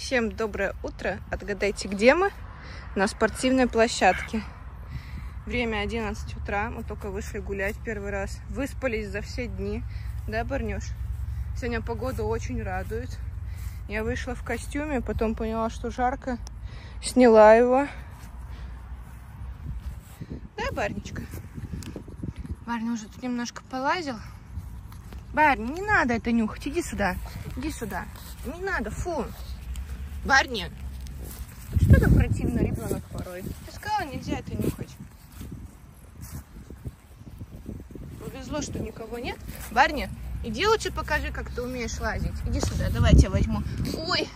Всем доброе утро. Отгадайте, где мы? На спортивной площадке. Время 11 утра. Мы только вышли гулять первый раз. Выспались за все дни. Да, Барнюш? Сегодня погода очень радует. Я вышла в костюме, потом поняла, что жарко. Сняла его. Да, Барничка? Барни уже тут немножко полазил. Барни, не надо это нюхать. Иди сюда. Иди сюда. Не надо, фу. Барни. Что там противно ребенок порой? Ты сказала, нельзя это нюхать. Повезло, что никого нет. Барни, иди лучше покажи, как ты умеешь лазить. Иди сюда, давай я тебя возьму. Ой,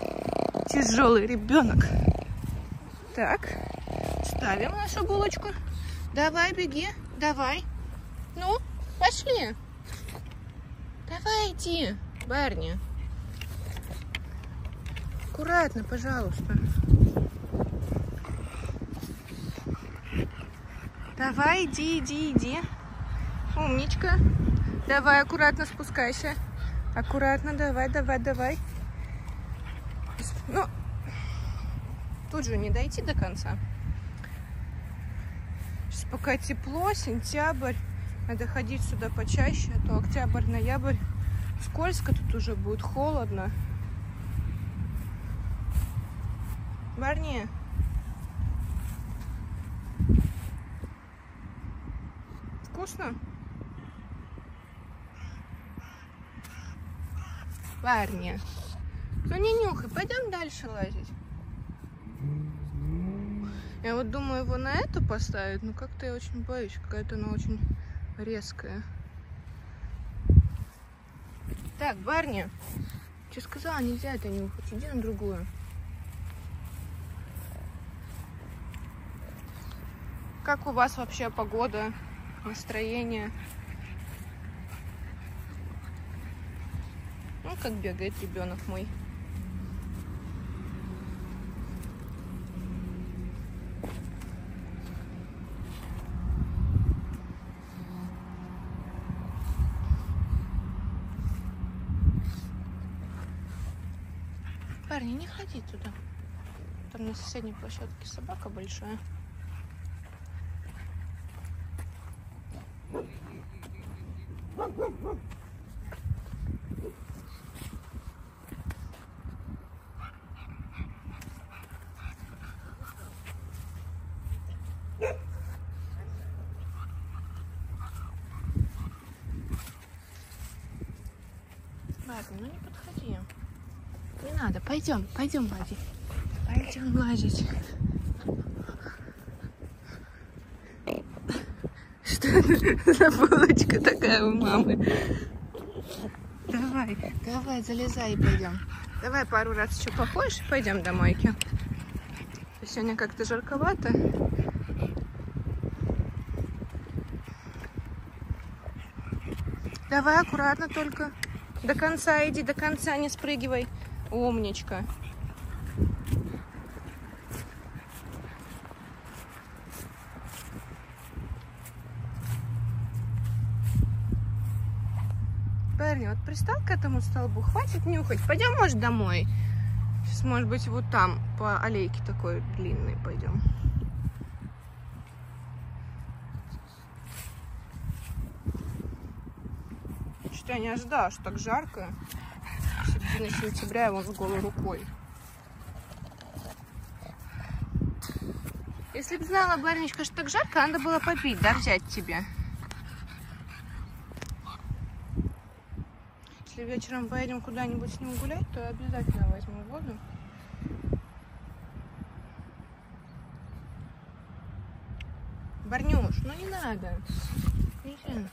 тяжелый ребенок. Так, ставим нашу булочку. Давай, беги, давай. Ну, пошли. Давай иди, Барни. Аккуратно, пожалуйста. Давай, иди, иди, иди. Умничка. Давай, аккуратно спускайся. Аккуратно, давай, давай, давай. Ну, тут же не дойти до конца. Сейчас пока тепло, сентябрь. Надо ходить сюда почаще, а то октябрь, ноябрь. Скользко тут уже будет, холодно. Барни. Вкусно? Барни. Ну не нюхай, пойдем дальше лазить. Я вот думаю его на эту поставить, но как-то я очень боюсь. Какая-то она очень резкая. Так, Барни. Что сказала, нельзя это нюхать. Иди на другую. Как у вас вообще погода, настроение? Ну, как бегает ребенок мой. Парни, не ходи туда. Там на соседней площадке собака большая. Ладно, ну не подходи. Не надо, пойдем, пойдем лазить. Пойдем лазить. Что за булочка такая у мамы? Давай, давай, залезай и пойдем. Давай пару раз еще походишь и пойдем до мойки. Сегодня как-то жарковато. Давай аккуратно только. До конца иди, до конца не спрыгивай. Умничка. Парни, вот пристал к этому столбу, хватит нюхать. Пойдем, может, домой. Сейчас, может быть, вот там по аллейке такой длинной пойдем. Что не ожидала, так жарко. Середина сентября, я вон с голой рукой. Если бы знала, Барничка, что так жарко, надо было попить, да, взять тебе. Если вечером поедем куда-нибудь с ним гулять, то обязательно возьму воду. Барнюш, ну не надо. Нельзя.